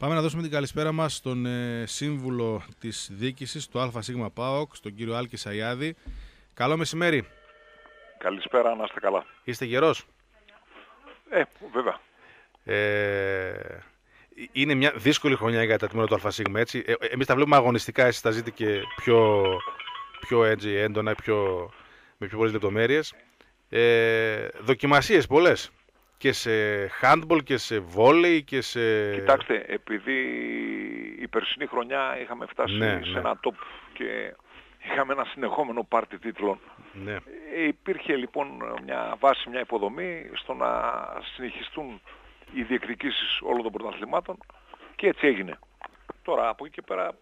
Πάμε να δώσουμε την καλησπέρα μας στον ε, σύμβουλο της διοίκησης του ΑΣ ΠΑΟΚ, στον κύριο Άλκη Σαϊάδη. Καλό μεσημέρι. Καλησπέρα, να είστε καλά. Είστε γερός; Ε, βέβαια. Ε, είναι μια δύσκολη χρονιά για τα τμήματα του ΑΣ, έτσι. Ε, εμείς τα βλέπουμε αγωνιστικά, εσείς τα ζείτε και πιο, πιο έτσι, έντονα, πιο, με πιο πολλές λεπτομέρειες. Ε, δοκιμασίες πολλές και σε handball και σε volley και σε... Κοιτάξτε, επειδή η περσινή χρονιά είχαμε φτάσει Ναι, σε ναι. ένα top και είχαμε ένα συνεχόμενο πάρτι τίτλων. Ναι. Ε, υπήρχε λοιπόν μια βάση, μια υποδομή στο να συνεχιστούν οι διεκδικήσεις όλων των πρωταθλημάτων και έτσι έγινε. Τώρα από εκεί και πέρα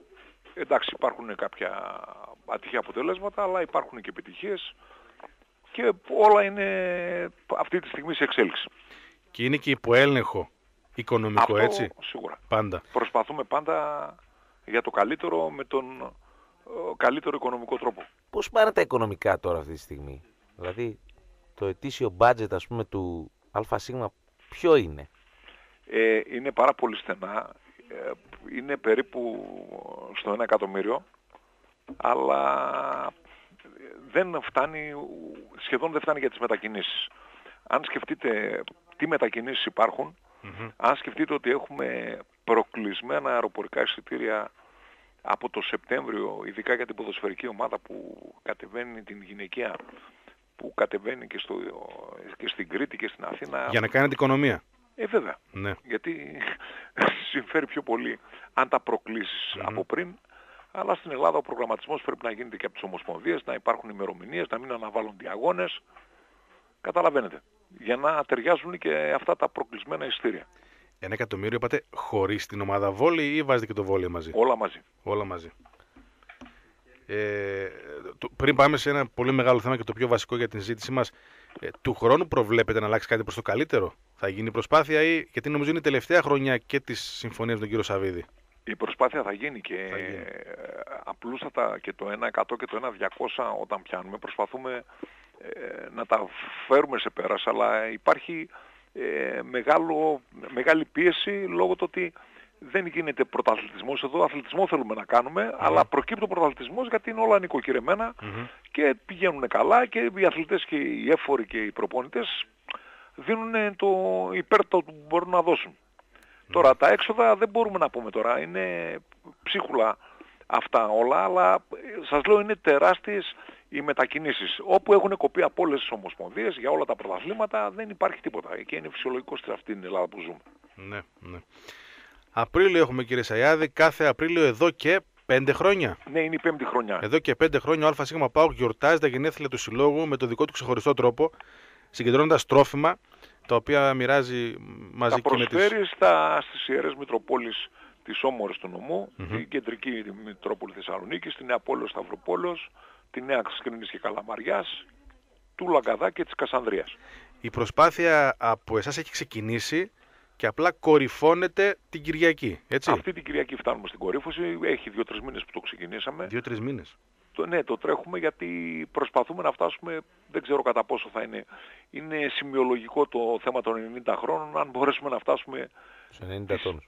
εντάξει υπάρχουν κάποια ατυχή αποτελέσματα αλλά υπάρχουν και επιτυχίες και όλα είναι αυτή τη στιγμή σε εξέλιξη. Και είναι και υποέλεγχο οικονομικό, Αυτό έτσι, σίγουρα. πάντα. Προσπαθούμε πάντα για το καλύτερο με τον ε, καλύτερο οικονομικό τρόπο. Πώς πάνε τα οικονομικά τώρα αυτή τη στιγμή; Δηλαδή το ετήσιο budget ας πούμε του ΑΣ ποιο είναι; Ε, είναι πάρα πολύ στενά. Ε, είναι περίπου στο 1 εκατομμύριο, αλλά δεν φτάνει, σχεδόν δεν φτάνει για τις μετακινήσεις. Αν σκεφτείτε τι μετακινήσεις υπάρχουν, Μμμ. αν σκεφτείτε ότι έχουμε προκλεισμένα αεροπορικά εισιτήρια από το Σεπτέμβριο, ειδικά για την ποδοσφαιρική ομάδα που κατεβαίνει την γυναικεία, που κατεβαίνει και, στο, και στην Κρήτη και στην Αθήνα. Για να κάνετε οικονομία. Ε, βέβαια. Ναι. Γιατί συμφέρει πιο πολύ αν τα προκλήσεις από πριν. Αλλά στην Ελλάδα ο προγραμματισμός πρέπει να γίνεται και από τις ομοσπονδίες, να υπάρχουν ημερομηνίες, να μην αναβάλλονται αγώνες. Καταλαβαίνετε. Για να ταιριάζουν και αυτά τα προκλεισμένα ειστήρια. Ένα εκατομμύριο είπατε χωρίς την ομάδα βόλη ή βάζετε και το βόλιο μαζί; Όλα μαζί. Όλα μαζί. Ε, το- πριν πάμε σε ένα πολύ μεγάλο θέμα και το πιο βασικό για την συζήτησή μας, ε, του χρόνου προβλέπετε να αλλάξει κάτι προς το καλύτερο; Θα γίνει προσπάθεια ή, γιατί νομίζω είναι η τελευταία χρονιά και της συμφωνίας με τον κύριο Σαββίδη. Η προσπάθεια θα γίνει και Θα γίνει. ε, απλούστατα και το 1% και το 1.200 όταν πιάνουμε προσπαθούμε ε, να τα φέρουμε σε πέρας αλλά υπάρχει ε, μεγάλο, μεγάλη πίεση λόγω του ότι δεν γίνεται πρωταθλητισμός εδώ, αθλητισμό θέλουμε να κάνουμε αλλά προκύπτει ο πρωταθλητισμός γιατί είναι όλα νοικοκυρεμένα και πηγαίνουν καλά και οι αθλητές και οι έφοροι και οι προπονητές δίνουν το υπέρτο που μπορούν να δώσουν. Τώρα τα έξοδα δεν μπορούμε να πούμε τώρα, είναι ψίχουλα αυτά όλα, αλλά ε, σας λέω είναι τεράστιες οι μετακινήσεις. Όπου έχουν κοπεί από όλες τις ομοσπονδίες για όλα τα πρωταθλήματα δεν υπάρχει τίποτα και είναι φυσιολογικός σε αυτή την Ελλάδα που ζούμε. Ναι, ναι. Απρίλιο έχουμε κύριε Σαϊάδη, κάθε Απρίλιο εδώ και πέντε χρόνια. Ναι, είναι η πέμπτη χρονιά. Εδώ και πέντε χρόνια ο ΑΣ ΠΑΟΚ γιορτάζει τα γενέθλια του συλλόγου με το δικό του ξεχωριστό τρόπο, συγκεντρώνοντας τρόφιμα, τα οποία μοιράζει μαζί τα και με τις... προσφέρεις στα, στις Ιερές Μητροπόλεις της Όμορης του νομού, την κεντρική Μητρόπολη Θεσσαλονίκης, τη Νέα Πόλος Σταυροπόλος, τη Νέα Κρίνης και Καλαμαριάς, του Λαγκαδά και της Κασανδρίας. Η προσπάθεια από εσάς έχει ξεκινήσει και απλά κορυφώνεται την Κυριακή, έτσι; Αυτή την Κυριακή φτάνουμε στην κορύφωση, έχει δύο-τρεις μήνες που το ξεκινήσαμε. Δύο-τρεις μήνες. Το, ναι, το τρέχουμε γιατί προσπαθούμε να φτάσουμε, δεν ξέρω κατά πόσο θα είναι. Είναι σημειολογικό το θέμα των 90 χρόνων, αν μπορέσουμε να φτάσουμε Στους 90 τόνους.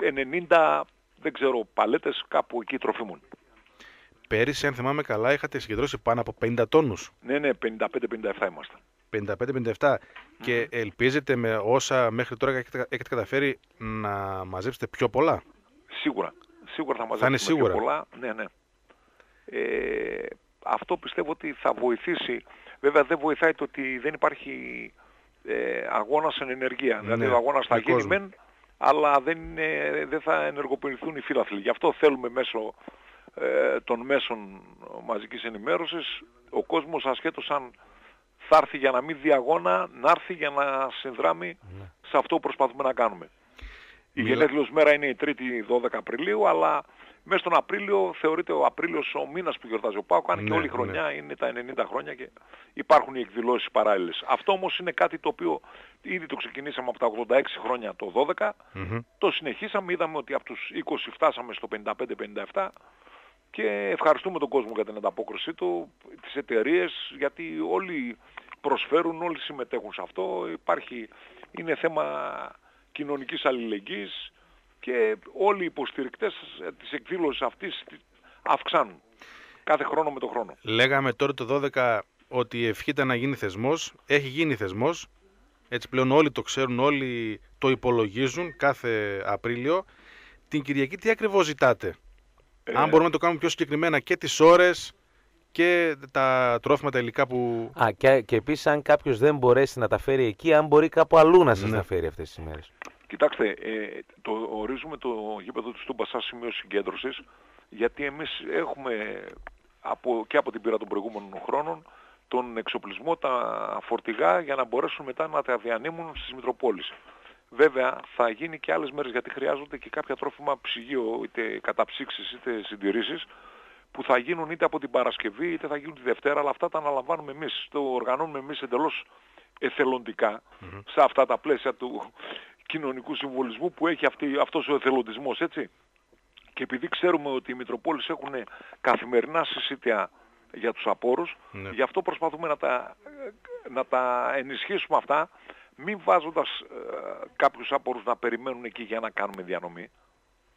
90, δεν ξέρω, παλέτες κάπου εκεί τροφίμων. Πέρυσι, αν θυμάμαι καλά, είχατε συγκεντρώσει πάνω από 50 τόνους. Ναι, ναι, 55-57 είμαστε. 55-57 και ελπίζετε με όσα μέχρι τώρα έχετε, έχετε καταφέρει να μαζέψετε πιο πολλά; Σίγουρα. Σίγουρα θα είναι μαζέψουμε σίγουρα. πιο πολλά. Ναι, ναι. Ε, αυτό πιστεύω ότι θα βοηθήσει. Βέβαια δεν βοηθάει το ότι δεν υπάρχει ε, αγώνας εν ενεργεία. Ναι, δηλαδή ο αγώνας θα με γίνει κόσμο. μεν, αλλά δεν, είναι, δεν θα ενεργοποιηθούν οι φίλαθλοι. Γι' αυτό θέλουμε μέσω ε, των μέσων μαζικής ενημέρωσης ο κόσμος ασχέτως αν θα έρθει για να μην δει αγώνα, να έρθει για να συνδράμει σε αυτό που προσπαθούμε να κάνουμε. Η Μιλά- γενέθλιος μέρα είναι η 3η 12 Απριλίου, αλλά μέσα στον Απρίλιο θεωρείται ο Απρίλιος ο μήνας που γιορτάζει ο Πάοκ, αν και Ναι, όλη η χρονιά είναι τα 90 χρόνια και υπάρχουν οι εκδηλώσεις παράλληλες. Αυτό όμως είναι κάτι το οποίο ήδη το ξεκινήσαμε από τα 86 χρόνια το 12, Μμμ. το συνεχίσαμε, είδαμε ότι από τους 20 φτάσαμε στο 55-57 και ευχαριστούμε τον κόσμο για την ανταπόκρισή του, τις εταιρείες, γιατί όλοι προσφέρουν, όλοι συμμετέχουν σε αυτό. Υπάρχει, είναι θέμα κοινωνικής αλληλεγγύης και όλοι οι υποστηρικτές της εκδήλωσης αυτής αυξάνουν κάθε χρόνο με το χρόνο. Λέγαμε τώρα το 12 ότι η ευχή ήταν να γίνει θεσμός, έχει γίνει θεσμός, έτσι πλέον όλοι το ξέρουν, όλοι το υπολογίζουν κάθε Απρίλιο. Την Κυριακή τι ακριβώς ζητάτε, Ε, αν μπορούμε να το κάνουμε πιο συγκεκριμένα και τις ώρες και τα τρόφιμα, τα υλικά που... Α, και, και επίσης, αν κάποιος δεν μπορέσει να τα φέρει εκεί, αν μπορεί κάπου αλλού να σας Ναι. τα φέρει αυτές τις ημέρε. Κοιτάξτε, ε, το ορίζουμε το γήπεδο του Τούμπα σαν σημείο συγκέντρωσης γιατί εμείς έχουμε από, και από την πείρα των προηγούμενων χρόνων τον εξοπλισμό, τα φορτηγά για να μπορέσουν μετά να τα διανύμουν στις Μητροπόλεις. Βέβαια θα γίνει και άλλες μέρες γιατί χρειάζονται και κάποια τρόφιμα ψυγείο είτε καταψύξεις είτε συντηρήσεις που θα γίνουν είτε από την Παρασκευή είτε θα γίνουν τη Δευτέρα αλλά αυτά τα αναλαμβάνουμε εμείς, το οργανώνουμε εμείς εντελώς εθελοντικά σε αυτά τα πλαίσια του κοινωνικού συμβολισμού που έχει αυτή, αυτός ο εθελοντισμός έτσι. Και επειδή ξέρουμε ότι οι Μητροπόλεις έχουν καθημερινά συσίτια για τους απόρους, Ναι. γι' αυτό προσπαθούμε να τα, να τα ενισχύσουμε αυτά, μην βάζοντας ε, κάποιους απόρους να περιμένουν εκεί για να κάνουμε διανομή.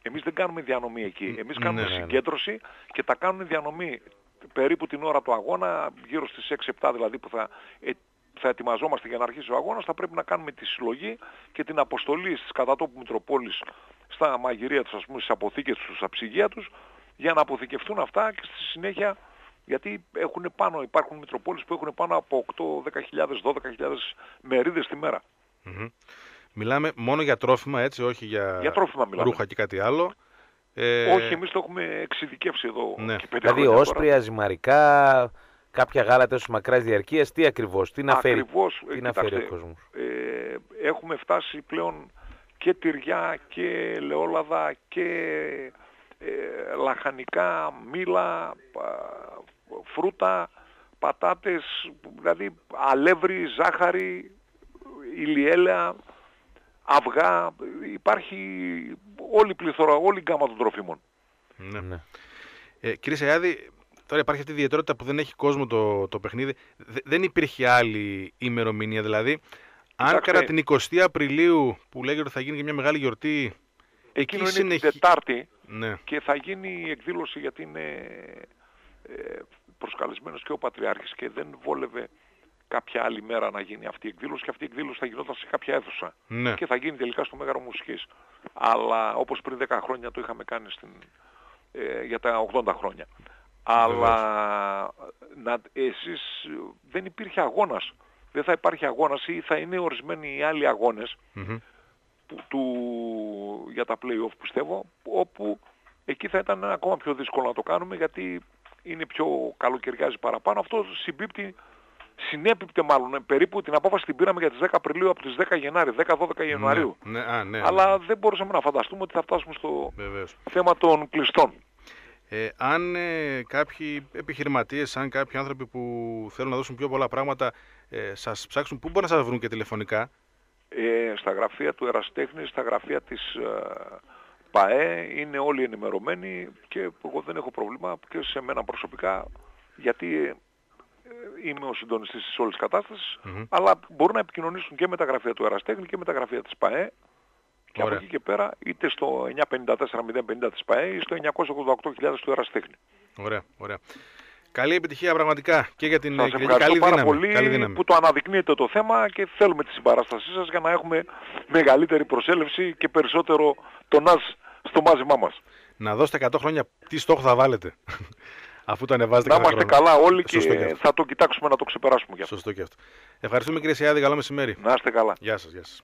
Εμείς δεν κάνουμε διανομή εκεί. Εμείς κάνουμε ναι, ναι. συγκέντρωση και τα κάνουν διανομή περίπου την ώρα του αγώνα, γύρω στις 6-7 δηλαδή που θα, ε, θα ετοιμαζόμαστε για να αρχίσει ο αγώνας, θα πρέπει να κάνουμε τη συλλογή και την αποστολή στις κατατόπου Μητροπόλεις στα μαγειρία τους, ας πούμε, στις αποθήκες τους, στα ψυγεία τους, για να αποθηκευτούν αυτά και στη συνέχεια, γιατί έχουν πάνω, υπάρχουν Μητροπόλεις που έχουν πάνω από 8, 10.000, 12.000 μερίδες τη μέρα. Μμμ. Μιλάμε μόνο για τρόφιμα, έτσι, όχι για, Για τρόφιμα μιλάμε. ρούχα και κάτι άλλο. Ε, Όχι, εμείς το έχουμε εξειδικεύσει εδώ Ναι. και πέντε Δηλαδή, χρόνια τώρα. όσπρια, ζυμαρικά, κάποια γάλα τόσο μακράς διαρκείας, τι ακριβώς, τι να φέρει, Ακριβώς, ε, τι να φέρει ο κοιτάξτε, κόσμος; ε, έχουμε φτάσει πλέον και τυριά και ελαιόλαδα και ε, λαχανικά, μήλα, πα- φρούτα, πατάτες, δηλαδή αλεύρι, ζάχαρη, ηλιέλαια, αυγά, υπάρχει όλη η πληθώρα, όλη η γκάμα των τροφίμων. ναι. Ναι. Ε, κύριε Σαϊάδη, τώρα υπάρχει αυτή η ιδιαιτερότητα που δεν έχει κόσμο το, το παιχνίδι. Δε- δεν υπήρχε άλλη ημερομηνία. Δηλαδή, αν Κοιτάξτε. κατά την 20η Απριλίου που λέγεται ότι θα γίνει και μια μεγάλη γιορτή. Εκείνο είναι συνεχι- την Τετάρτη Ναι. και θα γίνει η εκδήλωση γιατί είναι ε, προσκαλεσμένος και ο Πατριάρχης και δεν βόλευε κάποια άλλη μέρα να γίνει αυτή η εκδήλωση και αυτή η εκδήλωση θα γινόταν σε κάποια αίθουσα ναι. και θα γίνει τελικά στο Μέγαρο Μουσικής. Αλλά όπως πριν 10 χρόνια το είχαμε κάνει στην, ε, για τα 80 χρόνια. Αλλά να, εσείς δεν υπήρχε αγώνας. Δεν θα υπάρχει αγώνας ή θα είναι ορισμένοι οι άλλοι αγώνες Μμμ. που, του, για τα play-off πιστεύω, όπου εκεί θα ήταν ακόμα πιο δύσκολο να το κάνουμε γιατί είναι πιο καλοκαιριάζει παραπάνω. Αυτό συμπίπτει, συνέπιπτε μάλλον, ε, περίπου την απόφαση την πήραμε για τις 10 Απριλίου από τις 10 Γενάρη, 10-12 Ιανουαρίου. Ναι, ναι, α, ναι, Αλλά δεν μπορούσαμε να φανταστούμε ότι θα φτάσουμε στο Βεβαίως. θέμα των κλειστών. Ε, αν ε, κάποιοι επιχειρηματίες, αν κάποιοι άνθρωποι που θέλουν να δώσουν πιο πολλά πράγματα ε, σας ψάξουν, πού μπορούν να σας βρουν και τηλεφωνικά; Ε, στα γραφεία του Εραστέχνη, στα γραφεία της ε, ΠΑΕ είναι όλοι ενημερωμένοι και εγώ δεν έχω πρόβλημα και σε μένα προσωπικά γιατί ε, ε, είμαι ο συντονιστής της όλης κατάστασης Μμμ. αλλά μπορούν να επικοινωνήσουν και με τα γραφεία του Εραστέχνη και με τα γραφεία της ΠΑΕ και Ωραία. από εκεί και πέρα είτε στο 954-050 της ΠΑΕ ή στο 988.000 του Εραστέχνη. Ωραία, ωραία. Καλή επιτυχία πραγματικά και για την Σας ε, Κυριακή. ευχαριστώ Καλή πάρα δύναμη. πολύ Καλή δύναμη. που το αναδεικνύετε το θέμα και θέλουμε τη συμπαράστασή σας για να έχουμε μεγαλύτερη προσέλευση και περισσότερο τονάζ στο μάζιμά μας. Να δώσετε 100 χρόνια τι στόχο θα βάλετε. Αφού το ανεβάζετε Να κάθε είμαστε χρόνο. καλά όλοι και Σωστό και αυτό. θα το κοιτάξουμε να το ξεπεράσουμε γι' αυτό. Σωστό και αυτό. Ευχαριστούμε κύριε Σιάδη. Καλό μεσημέρι. Να είστε καλά. Γεια σας, γεια σας.